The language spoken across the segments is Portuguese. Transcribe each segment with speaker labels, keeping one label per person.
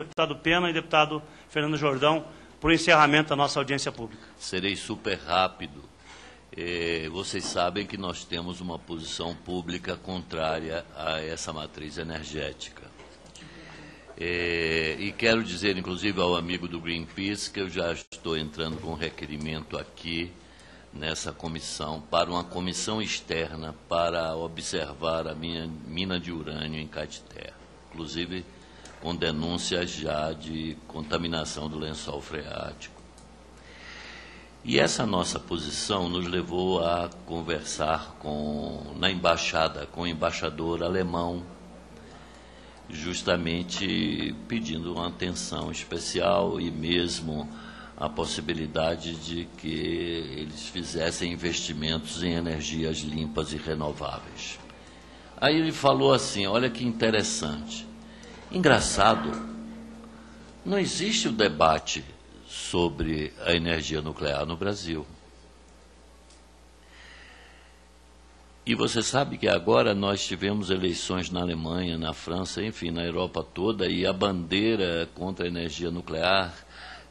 Speaker 1: deputado Pena e deputado Fernando Jordão para o encerramento da nossa audiência pública.
Speaker 2: Serei super rápido. É, vocês sabem que nós temos uma posição pública contrária a essa matriz energética. É, e quero dizer, inclusive, ao amigo do Greenpeace, que eu já estou entrando com um requerimento aqui nessa comissão, para uma comissão externa para observar a minha mina de urânio em Caeté. Inclusive, com denúncias já de contaminação do lençol freático. E essa nossa posição nos levou a conversar com, na embaixada com o embaixador alemão, justamente pedindo uma atenção especial e mesmo a possibilidade de que eles fizessem investimentos em energias limpas e renováveis. Aí ele falou assim: olha que interessante. Engraçado, não existe o debate sobre a energia nuclear no Brasil. E você sabe que agora nós tivemos eleições na Alemanha, na França, enfim, na Europa toda, e a bandeira contra a energia nuclear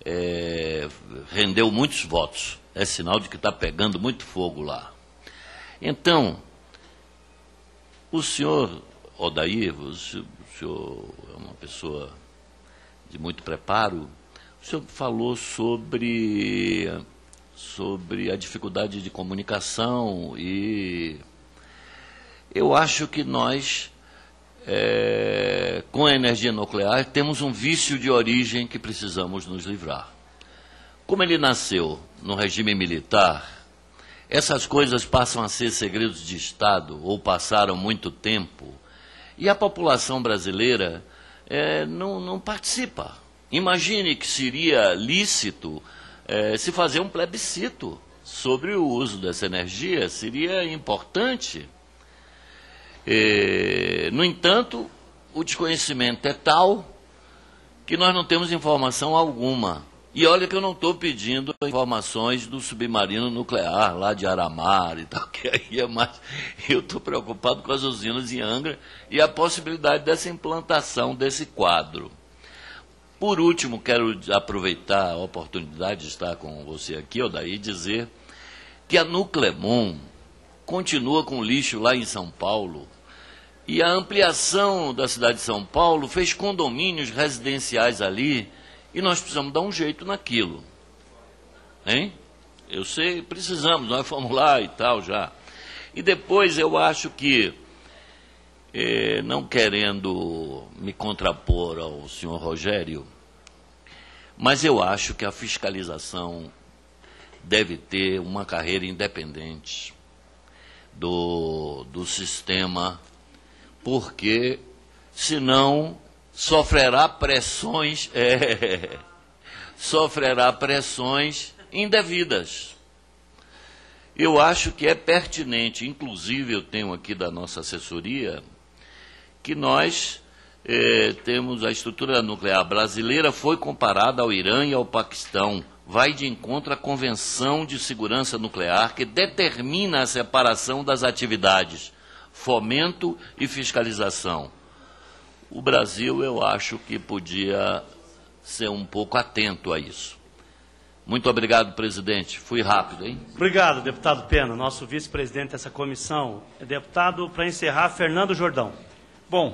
Speaker 2: é, rendeu muitos votos. É sinal de que está pegando muito fogo lá. Então, o senhor Odair, senhor é uma pessoa de muito preparo, o senhor falou sobre, sobre a dificuldade de comunicação e eu acho que nós, é, com a energia nuclear, temos um vício de origem que precisamos nos livrar. Como ele nasceu no regime militar, essas coisas passam a ser segredos de Estado ou passaram muito tempo e a população brasileira é, não, não, participa. Imagine que seria lícito é, se fazer um plebiscito sobre o uso dessa energia, seria importante. É, no entanto, o desconhecimento é tal que nós não temos informação alguma. E olha que eu não estou pedindo informações do submarino nuclear lá de Aramar e tal, que aí é mais. Eu estou preocupado com as usinas em Angra e a possibilidade dessa implantação desse quadro. Por último, quero aproveitar a oportunidade de estar com você aqui, Odaí, e dizer que a Nuclemon continua com lixo lá em São Paulo. E a ampliação da cidade de São Paulo fez condomínios residenciais ali e nós precisamos dar um jeito naquilo. Hein? Eu sei, precisamos, nós fomos lá e tal já. E depois eu acho que, eh, não querendo me contrapor ao senhor Rogério, mas eu acho que a fiscalização deve ter uma carreira independente do, do sistema, porque senão sofrerá pressões, é, sofrerá pressões indevidas. Eu acho que é pertinente, inclusive eu tenho aqui da nossa assessoria, que nós é, temos a estrutura nuclear brasileira foi comparada ao Irã e ao Paquistão. Vai de encontro à Convenção de Segurança Nuclear, que determina a separação das atividades, fomento e fiscalização o Brasil, eu acho que podia ser um pouco atento a isso. Muito obrigado, presidente. Fui rápido, hein?
Speaker 1: Obrigado, deputado Pena, nosso vice-presidente dessa comissão. Deputado, para encerrar, Fernando Jordão.
Speaker 3: Bom,